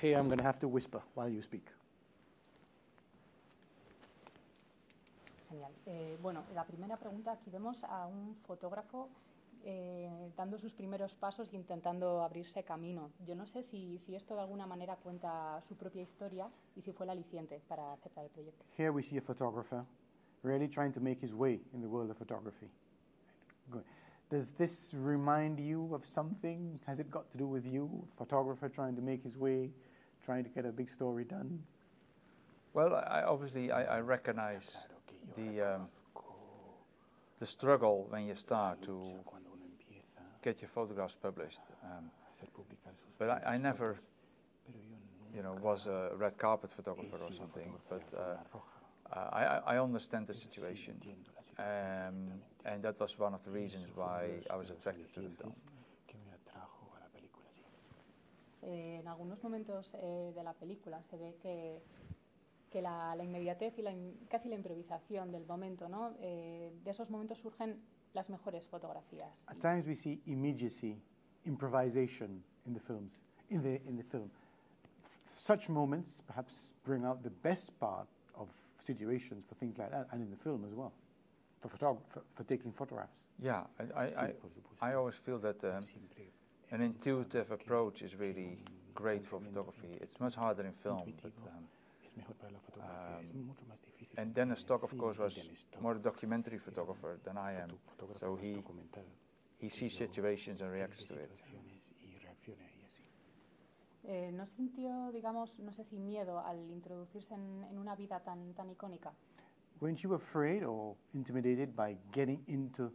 here I'm going to have to whisper while you speak. Genial. Eh, bueno, la primera pregunta, aquí vemos a un fotógrafo eh, dando sus primeros pasos e intentando abrirse camino. Yo no sé si, si, esto de alguna manera cuenta su propia historia y si fue el aliciente para aceptar el proyecto. Here we see a photographer really trying to make his way in the world of photography. Good. Does this remind you of something? Has it got to do with you, photographer trying to make his way, trying to get a big story done? Well, I, obviously I, I recognize the um, the struggle when you start to get your photographs published. Um, but I, I, never, you know, was a red carpet photographer or something. But uh, I, I understand the situation. Um, and that was one of the reasons why I was attracted to the film. Eh, en algunos momentos eh, de la película se ve que, que la, la, inmediatez y la, casi la improvisación del momento, ¿no? Eh, de esos momentos surgen las mejores fotografías. At times we see immediacy, improvisation in the films, in the in the film. Such moments perhaps bring out the best part of situations for things like that, and in the film as well, for for, for taking photographs. Yeah, I I, I, I always feel that um, an intuitive approach is really great for photography. It's much harder in film, but. Um, um, and Dennis Stock, of course, was more a documentary photographer than I am. So he, he sees situations and reacts to it. Eh, ¿No sintió, digamos, no sé si miedo al introducirse en, en una vida tan, tan icónica? Weren't you afraid or intimidated by getting into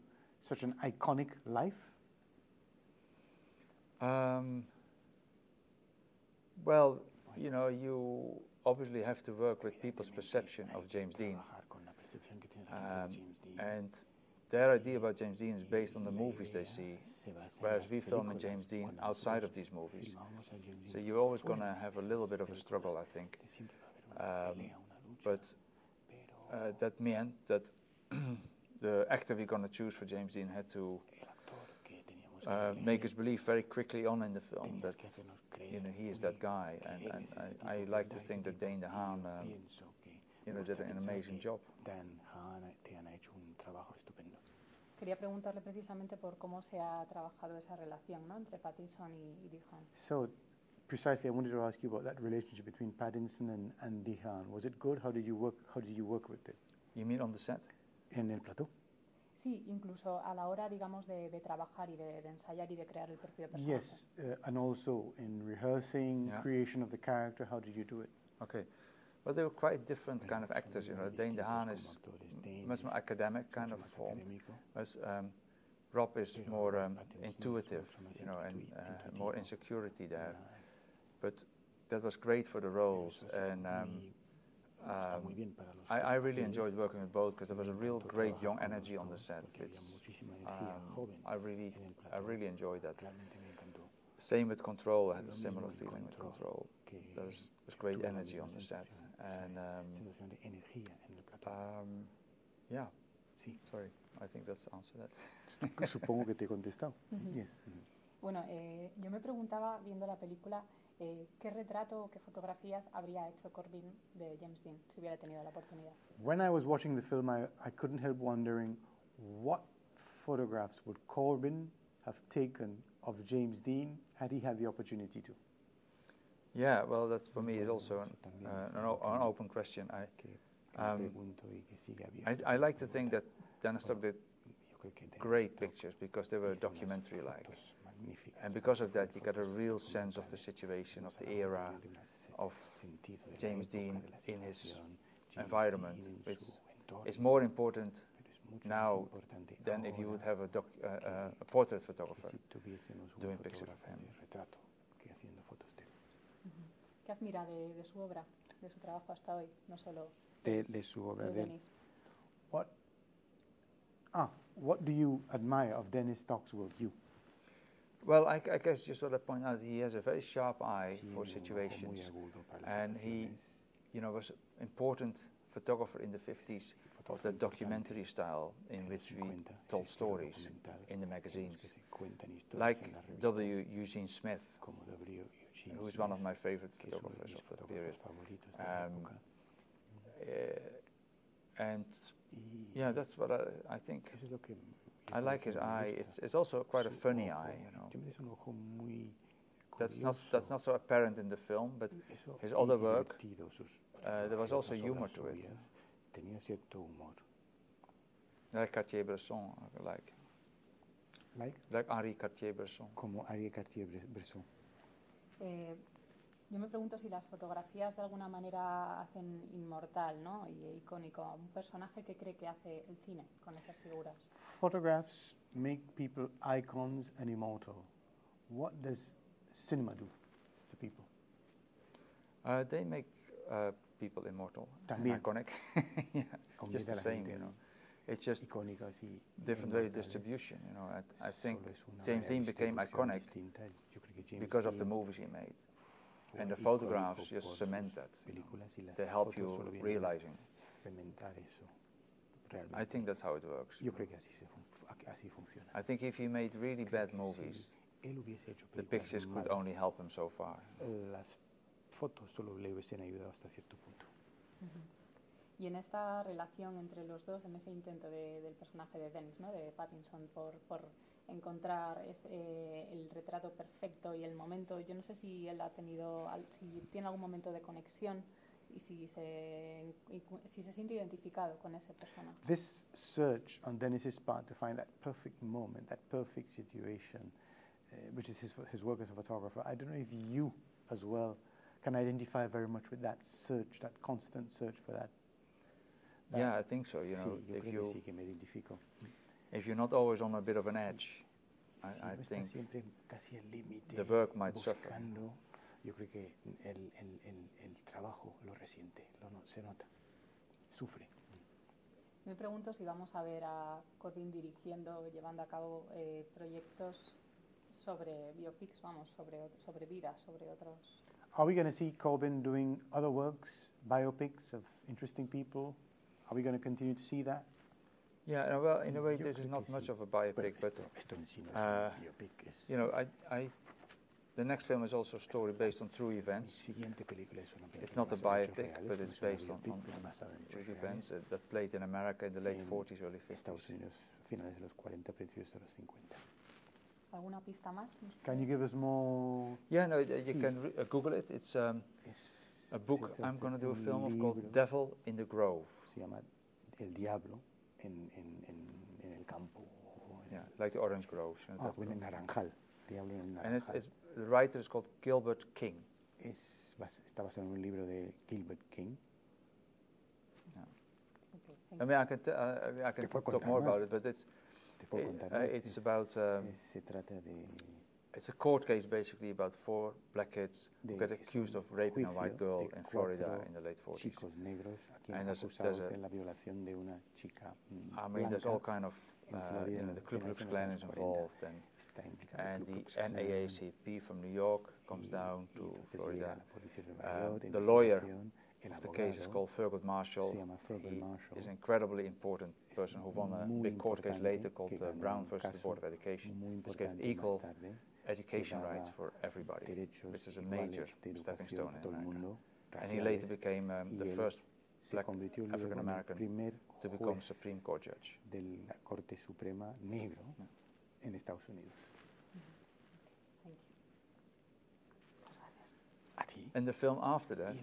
such an iconic life? Um, well, you know, you obviously have to work with people's perception of James Dean. Um, and their idea about James Dean is based on the movies they see, whereas we film in James Dean outside of these movies. So you're always going to have a little bit of a struggle, I think. Um, but uh, that meant that the actor we're going to choose for James Dean had to uh, make us believe very quickly on in the film that you know he is that guy, and, and I, I, like to think that Dane DeHaan, um, you know, did an amazing job. Quería preguntarle precisamente por cómo se ha trabajado esa relación ¿no? entre Pattinson y, y DeHaan. So, precisely, I wanted to ask you about that relationship between Pattinson and, and DeHaan. Was it good? How did you work? How did you work with it? You mean on the set? En el plató. Sí, incluso a la hora, digamos, de, de trabajar y de, de, ensayar y de crear el perfil de personaje. Yes, uh, and also in rehearsing, yeah. creation of the character, how did you do it? Okay. Well, they were quite different kind of actors, you know. Dane DeHaan is much more academic kind of form. Whereas um, Rob is more um, intuitive, you know, and uh, more insecurity there. But that was great for the roles, and um, um, I, I, really enjoyed working with both because there was a real great young energy on the set. Um, I really, I really enjoyed that. Same with Control. I had a similar feeling with Control. There was, was great energy on the set, and um, um, yeah. Sorry, I think that's answered that. Supongo que te he contestado. yes. Bueno, eh, yo me preguntaba viendo la película. Eh, ¿Qué retrato o qué fotografías habría hecho Corbijn de James Dean si hubiera tenido la oportunidad? When I was watching the film, I, I couldn't help wondering what photographs would Corbijn have taken of James Dean had he had the opportunity to? Yeah, well, that for me is also an, uh, an, an, open question. I, um, I, I, like to think that Dennis Stock did great pictures because they were documentary-like. And because of that, you get a real sense of the situation, of the era, of James Dean in his environment, which is more important now than if you would have a, doc, uh, uh, a portrait photographer doing pictures of him. ¿Qué admira de, de, su obra, de su trabajo hasta hoy, no solo de, de su obra? De, Denis? What? Ah, what do you admire of Dennis Stock's work? You. Well, I, I, guess just what I point out, he has a very sharp eye for situations, and he, you know, was important photographer in the 50s of the documentary style in which we told stories in the magazines, like W. Eugene Smith, who is one of my favorite photographers of the period. Um, uh, and yeah, that's what I, I think. I like his eye. It's, it's also quite a funny eye, you know. That's not, that's not so apparent in the film, but his other work, uh, there was also humor to it. Like Cartier-Bresson, like. Like? Like Henri Cartier-Bresson. Como Henri Cartier-Bresson. Eh, yo me pregunto si las fotografías de alguna manera hacen inmortal ¿no? y icónico a un personaje que cree que hace el cine con esas figuras. Photographs make people icons and immortal. What does cinema do to people? Uh, they make uh, people immortal, También. iconic. yeah, just the same, you know. It's just different way of distribution, you know. I, I think James Dean became iconic because of the movies he made. And the photographs just cement that. They help you realizing. I think that's how it works. I think if he made really bad movies, the pictures could only help him so far. Las fotos solo le hubiesen ayudado hasta cierto punto. Uh -huh. Y en esta relación entre los dos, en ese intento de, del personaje de Dennis, ¿no? de Pattinson, por, por encontrar ese, eh, el retrato perfecto y el momento, yo no sé si él ha tenido, si tiene algún momento de conexión y si se, si se siente identificado con ese personaje. This search on Dennis's part to find that perfect moment, that perfect situation, uh, which is his, his work as a photographer, I don't know if you as well can identify very much with that search, that constant search for that yeah, I think so. You know, sí, if you sí que me identifico. If you're not always on a bit of an edge, I, I think casi al límite, the work might suffer. Yo creo que el, el, el, el trabajo lo resiente, lo no, se nota, sufre. Me pregunto si vamos a ver a Corbijn dirigiendo, llevando a cabo eh, proyectos sobre biopics, vamos, sobre, sobre vida, sobre otros. Are we going to see Corbijn doing other works, biopics of interesting people? Are we going to continue to see that? Yeah, well, in a way, this is not much of a biopic, but uh, you know, I, I, the next film is also a story based on true events. It's not a biopic, but it's based on, on true events uh, that played in America in the late 40s, early 50s. ¿Alguna pista más? Can you give us more? Yeah, no, you can uh, Google it. It's um, a book I'm going to do a film of called Devil in the Grove. se llama El Diablo en, en, en, en el campo. Yeah, like the orange groves. You know, ah, en Naranjal. Diablo en Naranjal. And it's, it's, the writer is called Gilbert King. Es, está basado en un libro de Gilbert King. Yeah. Okay, I mean, I can, uh, I can talk more about it, but it's, it, uh, it's about... Um, se trata de it's a court case basically about four black kids who get accused of raping a white girl in Florida in the late 40s. and there's, there's a, I mean, there's all kind of, uh, you know, the Ku Klux Klan is involved and, and the NAACP from New York comes down to Florida. Uh, the lawyer of the case is called Thurgood Marshall. He is an incredibly important person who won a big court case later called uh, Brown versus the Board of Education, which gave equal education rights for everybody, which is a major stepping stone in America. And he later became um, the first black African American to become Supreme Court judge. De la Corte Suprema negro en Estados Unidos. And the film after that.